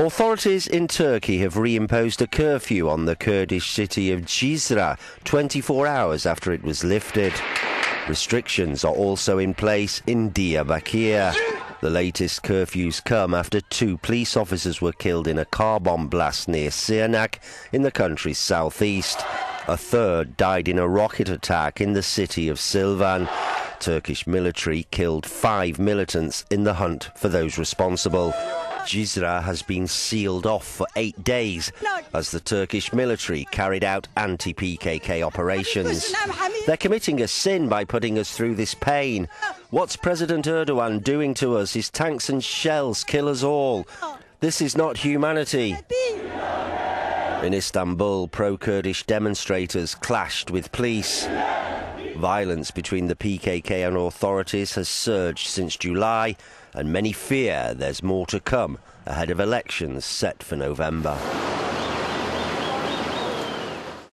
Authorities in Turkey have reimposed a curfew on the Kurdish city of Cizre 24 hours after it was lifted. Restrictions are also in place in Diyarbakir. The latest curfews come after two police officers were killed in a car bomb blast near Sirnak in the country's southeast. A third died in a rocket attack in the city of Silvan. Turkish military killed five militants in the hunt for those responsible. Cizre has been sealed off for eight days as the Turkish military carried out anti PKK operations. They're committing a sin by putting us through this pain. What's President Erdogan doing to us? His tanks and shells kill us all. This is not humanity. In Istanbul, pro Kurdish demonstrators clashed with police. Violence between the PKK and authorities has surged since July, and many fear there's more to come ahead of elections set for November.